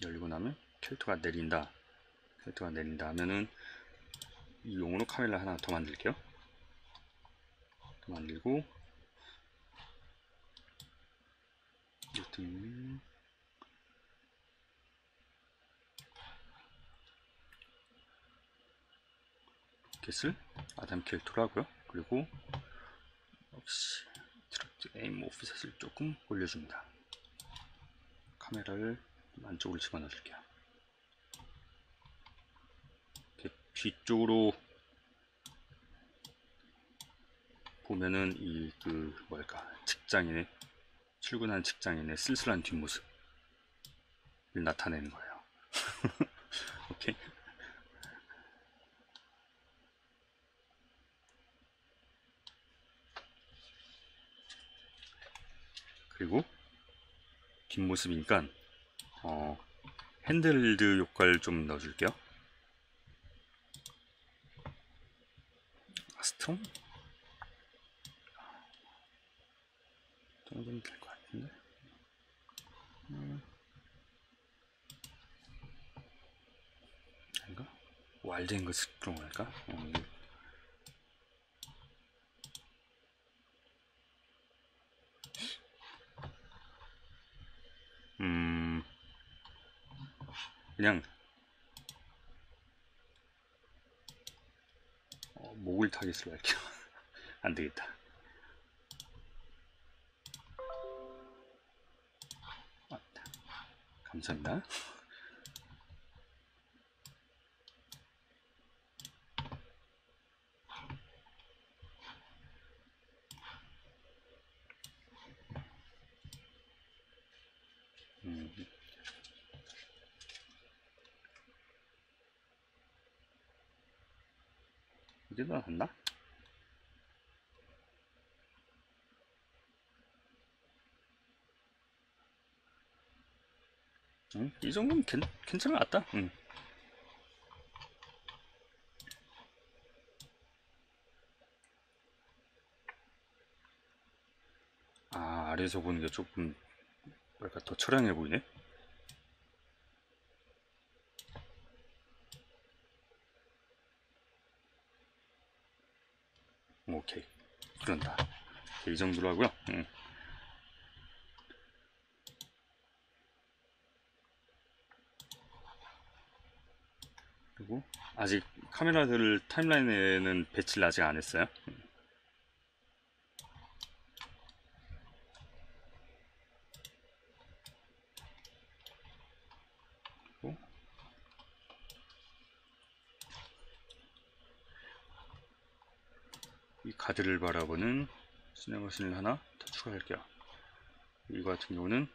Speaker 1: 열리고 나면 캐릭터가 내린다. 캐릭터가 내린다 하면은 이 용으로 카메라 하나 더 만들게요. 더 만들고 이것도 로켓을 아담 캐릭터로 하고요 그리고 역시 에임 오프셋을 조금 올려줍니다. 카메라를 좀 안쪽으로 집어넣을게요. 뒤쪽으로 보면은 이그 뭐랄까 직장인의 출근한 직장인의 쓸쓸한 뒷모습을 나타내는 거예요. [laughs] 오케이. 그리고 뒷모습이니까 어, 핸들드 효과를 좀 넣어줄게요. 스톰 정도면 될것 같은데. 음. 아닌가? 그런 걸까? 어, 음, 그냥 어, 목을 타겟으로 할게요. [laughs] 안 되겠다. 맞다. 감사합니다. 음. 이제도 났나? 응, 이 정도면 괜, 괜찮은 것 같다. 응. 아, 아래에서 보는 게 조금 뭐랄까 더 처량해 보이네. 오케이, 그런다. 이 정도로 하고요. 응. 그리고 아직 카메라들을 타임라인에는 배치를 아직 안 했어요. 이 가드를 바라보는 시네마신을 하나 더 추가할게요. 이거 같은 경우는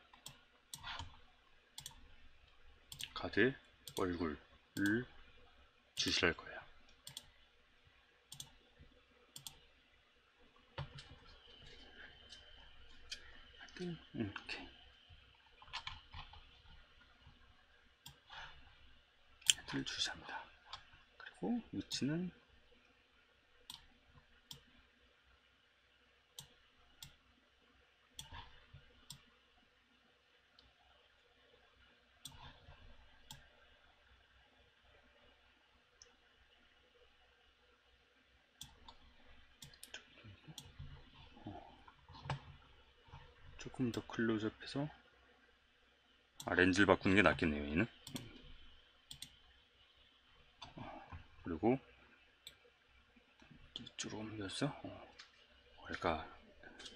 Speaker 1: 가드 얼굴을 주시할 거예요. 음, 오케이. 헤드를 주시합니다. 그리고 위치는 조금 더 클로즈업해서? 아, 렌즈를 바꾸는 게 낫겠네요 얘는. 그리고 이쪽으로 옮겨서 어, 뭐랄까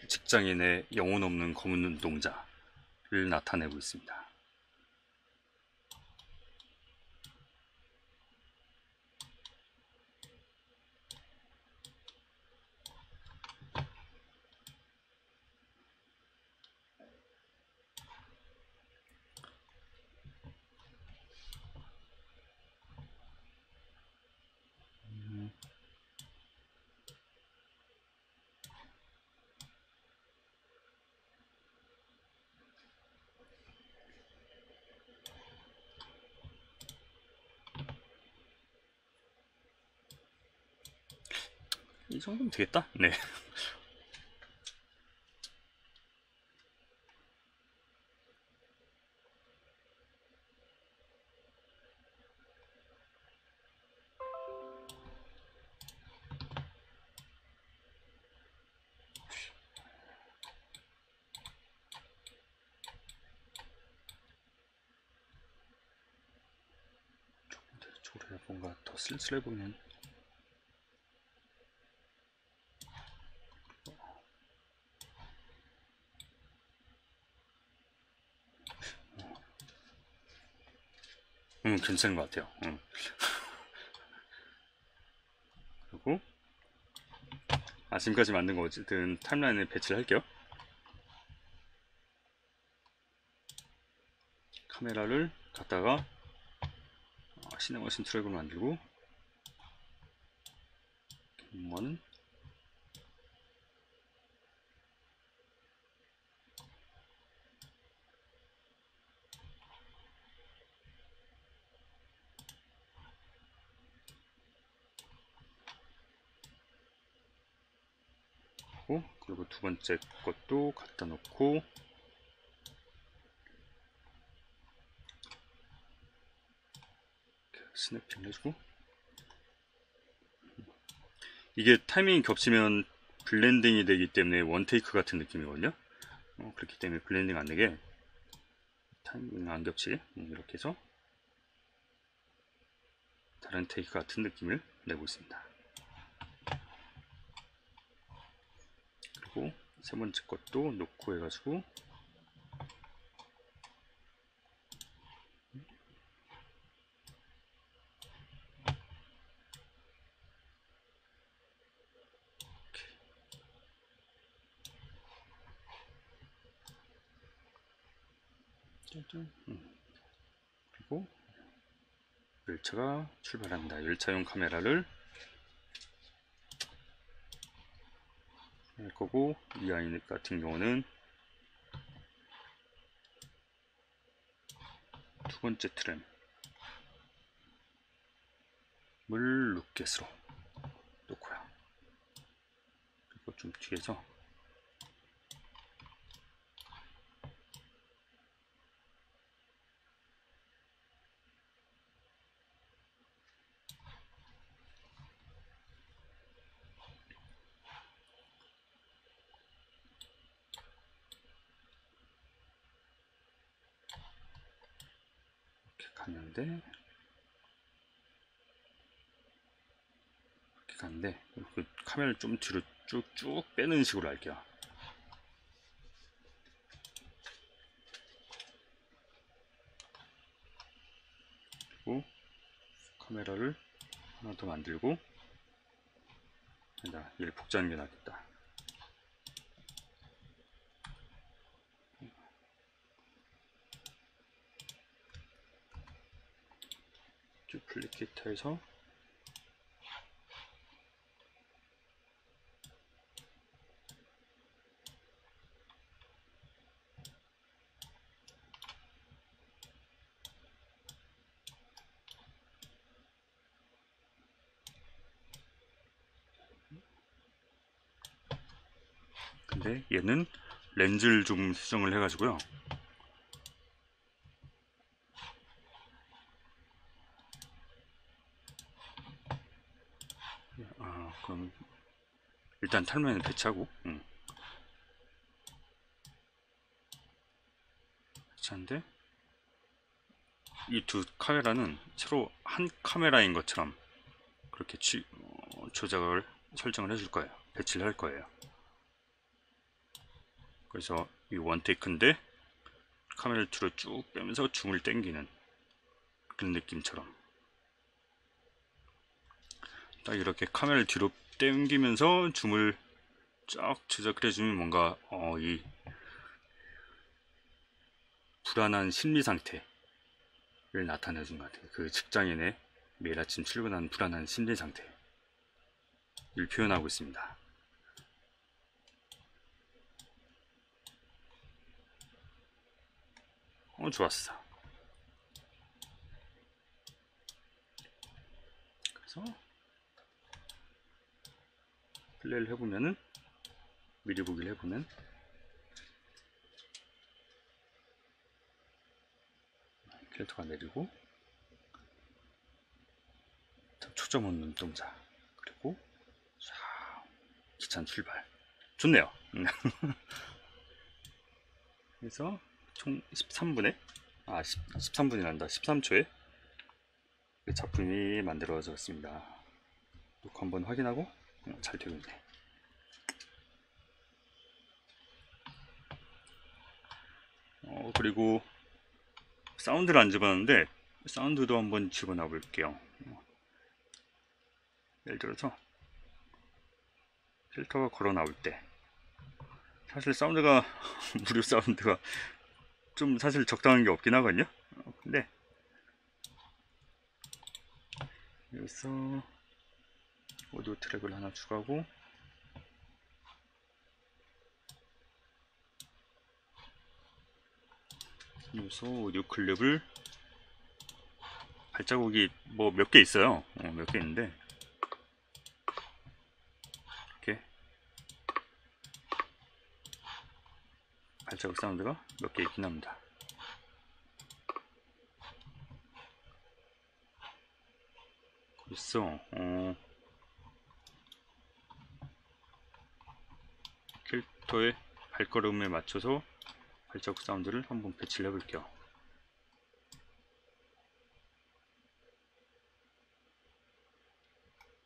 Speaker 1: 직장인의 영혼 없는 검은 눈동자를 나타내고 있습니다 이 정도면 되겠다? 네. 뭔가 더 쓸쓸해 보이는 음, 괜찮은 것 같아요. 음. [laughs] 그리고 아 지금까지 만든 거 어쨌든 타임라인에 배치를 할게요. 카메라를 갖다가 어, 시네머신 트랙으로 만들고 이거는 하고 그리고 두 번째 것도 갖다 놓고 이렇게 snapping 해주고. 이게 타이밍이 겹치면 blending이 되기 때문에 one take 같은 느낌이거든요. 어, 그렇기 때문에 blending 안 되게 타이밍 안 겹치게 음, 이렇게 해서 다른 take 같은 느낌을 내고 있습니다 그리고 세 번째 것도 놓고 해가지고. 음. 그리고 열차가 출발합니다. 열차용 카메라를 할 거고 이 아이 같은 경우는 두 번째 트램 물 루켓으로 놓고요. 그리고 좀 뒤에서 가는데 이렇게 가는데 그 카메라를 좀 뒤로 쭉쭉 빼는 식으로 할게요. 그리고 카메라를 하나 더 만들고 자, 얘를 복제하는 게 낫겠다. 듀플리케이터에서 근데 얘는 렌즈를 좀 수정을 해 가지고요. 아, 그럼 일단 탈면을 배치하고 응. 배치한데 이 두 카메라는 서로 한 카메라인 것처럼 그렇게 취, 어, 조작을 설정을 해줄 거예요. 배치를 할 거예요. 그래서 이 원테이크인데 카메라를 뒤로 쭉 빼면서 줌을 당기는 그런 느낌처럼 딱 이렇게 카메라를 뒤로 당기면서 줌을 쫙 조작을 해주면 뭔가 어, 이 불안한 심리 상태를 나타내준 것 같아요. 그 직장인의 매일 아침 출근하는 불안한 심리 상태를 표현하고 있습니다. 어, 좋았어. 그래서 플레이를 해보면은 미리 보기를 해보면. 캐릭터가 내리고 초점 없는 눈동자 그리고 쫙 기찬 출발. 좋네요. [laughs] 그래서 총 13분에 아 10, 13분이 난다. 13초에 작품이 만들어졌습니다. 녹화 한번 확인하고 어, 잘 되고 있네 어, 그리고 사운드를 안 집어넣는데 사운드도 한번 집어넣어 볼게요. 예를 들어서 필터가 걸어 나올 때 사실 사운드가 [laughs] 무료 사운드가 좀 사실 적당한 게 없긴 하거든요. 어, 근데 여기서 오디오 트랙을 하나 추가하고 여기서 오디오 클립을 발자국이 뭐 몇 개 있어요. 어, 몇 개 있는데 이렇게 발자국 사운드가 몇 개 있긴 합니다. 있어. 어. 캐릭터의 발걸음에 맞춰서 발자국 사운드를 한번 배치를 해볼게요.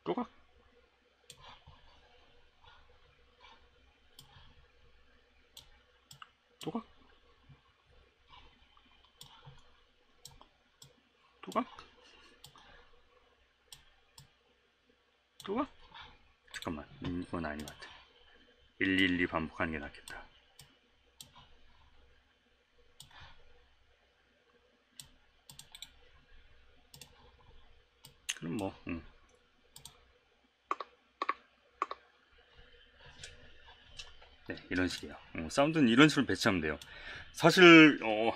Speaker 1: 또각 또각 또각 또각 잠깐만 음, 이건 아닌 것 같아 112 반복하는 게 낫겠다 그럼 뭐 음. 네, 이런 식이에요. 어, 사운드는 이런 식으로 배치하면 돼요. 사실 어,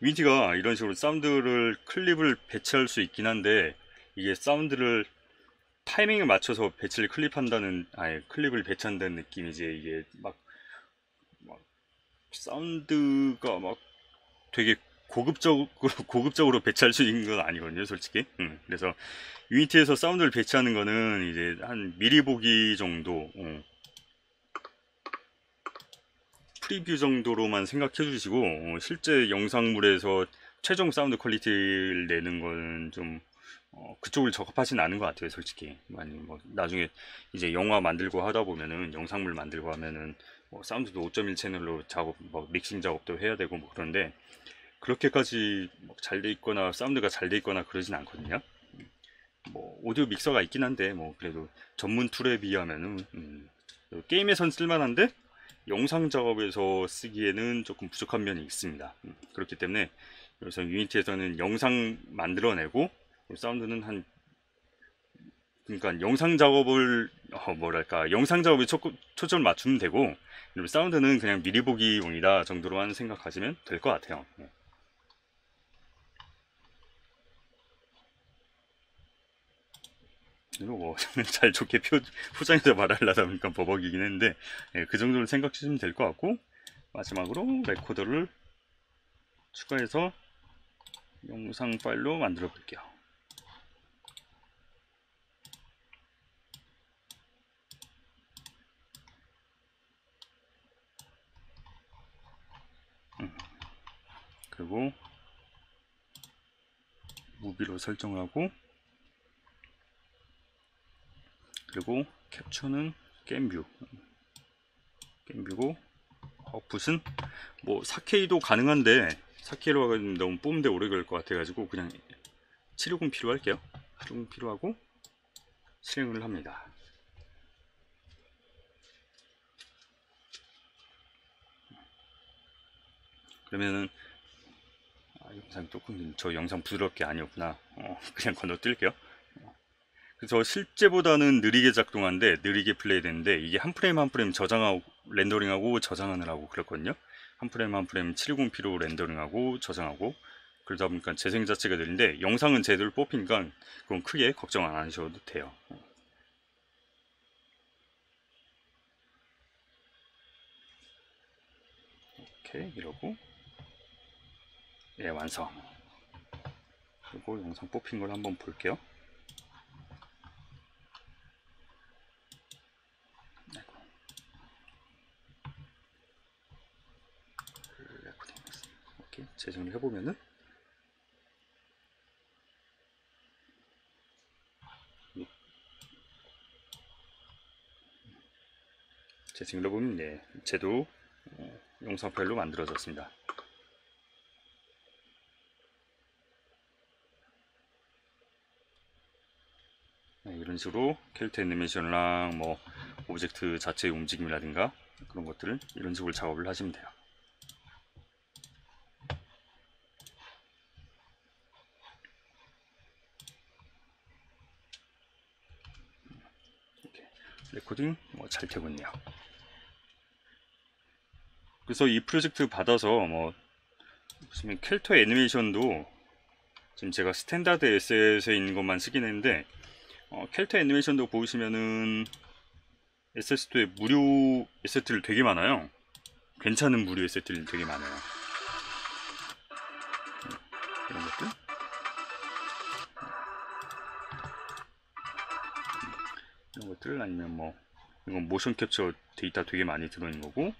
Speaker 1: 위디가 이런 식으로 사운드를 클립을 배치할 수 있긴 한데 이게 사운드를 타이밍에 맞춰서 배치를 클립한다는 아니 클립을 배치한다는 느낌이지 이게 막, 막 사운드가 막 되게 고급적으로 [laughs] 고급적으로 배치할 수 있는 건 아니거든요, 솔직히. 음, 그래서 유니티에서 사운드를 배치하는 거는 이제 한 미리 보기 정도. 어, preview 정도로만 생각해 주시고 어, 실제 영상물에서 최종 사운드 퀄리티를 내는 거는 좀 어, 그쪽은 적합하진 않은 것 같아요 솔직히 많이 뭐 나중에 이제 영화 만들고 하다 보면은 영상물 만들고 하면은 뭐 사운드도 5.1 채널로 작업 뭐 믹싱 작업도 해야 되고 뭐 그런데 그렇게까지 잘돼 있거나 사운드가 잘 돼 있거나 그러진 않거든요 뭐 오디오 믹서가 있긴 한데 뭐 그래도 전문 툴에 비하면은 음, 게임에선 쓸만한데 영상 작업에서 쓰기에는 조금 부족한 면이 있습니다. 음, 그렇기 때문에 그래서 유니티에서는 영상 만들어내고 사운드는 한 그러니까 영상 작업을 어, 뭐랄까 영상 작업에 초, 초점을 맞추면 되고 사운드는 그냥 미리 보기용이다 정도로만 생각하시면 될 것 같아요. 네. 이거 뭐, [laughs] 잘 좋게 표, 포장해서 말하려다 보니까 버벅이긴 했는데, 예, 그 정도로 생각하시면 될 것 같고, 마지막으로 레코더를 추가해서 영상 파일로 만들어 볼게요. 음. 그리고 무비로 설정하고 그리고 캡처는 게임뷰. 게임뷰고 아웃풋은 뭐 4K도 가능한데 4K로 하면 너무 뽑는데 오래 걸릴 것 같아가지고 그냥 760 필요할게요. 760 필요하고 실행을 합니다. 그러면은 아, 영상 조금 저 영상 부드럽게 아니었구나. 어, [laughs] 그냥 건너뛸게요. 그래서 실제보다는 느리게 작동하는데 느리게 플레이 되는데 이게 한 프레임 한 프레임 저장하고 렌더링하고 저장하느라고 그랬거든요. 한 프레임 한 프레임 720p로 렌더링하고 저장하고 그러다 보니까 재생 자체가 느린데 영상은 제대로 뽑히니까 그건 크게 걱정 안 하셔도 돼요. 이렇게 이러고 예 완성 그리고 영상 뽑힌 걸 한번 볼게요 재생을 해보면은 재생을 해보면 네, 얘도 어, 영상 파일로 만들어졌습니다. 식으로 캐릭터 애니메이션이랑 뭐 오브젝트 자체의 움직임이라든가 그런 것들을 이런 식으로 작업을 하시면 돼요. 레코딩 뭐 잘 되고 있네요. 그래서 이 프로젝트 받아서 뭐 보시면 캐릭터 애니메이션도 지금 제가 스탠다드 에셋에 있는 것만 쓰긴 했는데 어, 캐릭터 애니메이션도 보시면은 에셋스토에 무료 asset들 되게 많아요. 괜찮은 무료 asset들이 되게 많아요. 음, 이런 것들. 음, 이런 것들 아니면 뭐 이건 모션 캡처 데이터 되게 많이 들어있는 거고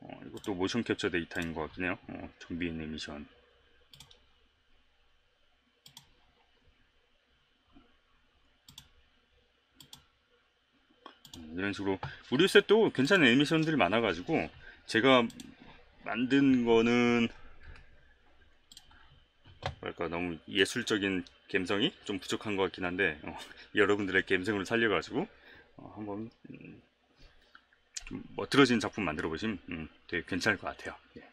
Speaker 1: 어, 이것도 모션 캡처 데이터인 것 같긴 해요. 어, 좀비 애니메이션. 이런 식으로 무료 셋도 괜찮은 애니메이션들이 많아가지고 제가 만든 거는 뭐랄까 너무 예술적인 감성이 좀 부족한 것 같긴 한데 어, [laughs] 여러분들의 감성을 살려가지고 어, 한번 음, 좀 멋들어진 작품 만들어 보시면 음, 되게 괜찮을 것 같아요. 예.